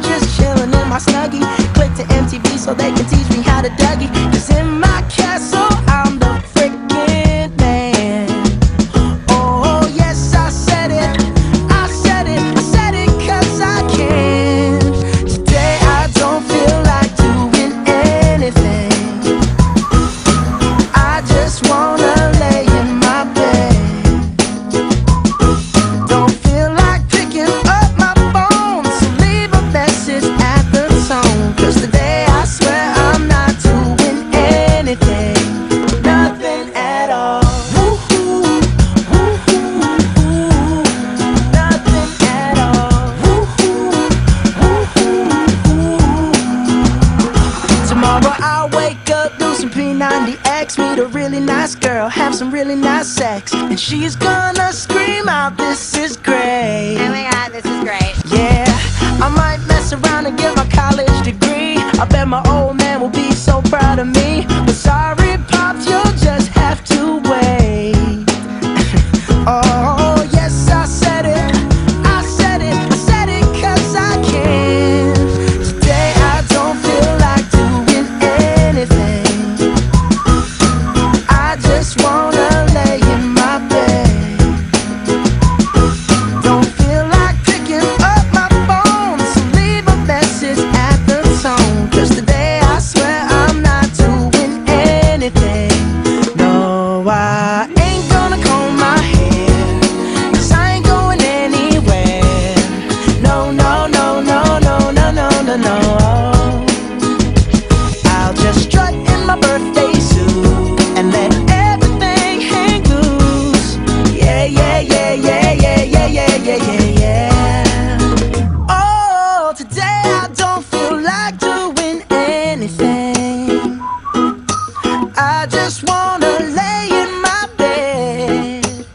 just chilling in my snuggie. Click to MTV so they can teach me how to Dougie. meet a really nice girl, have some really nice sex, and she's gonna scream out, this is great. just wanna lay in my bed.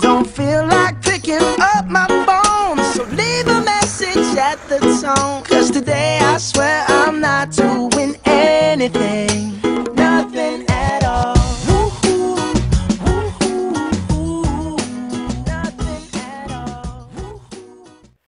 Don't feel like picking up my phone, so leave a message at the tone.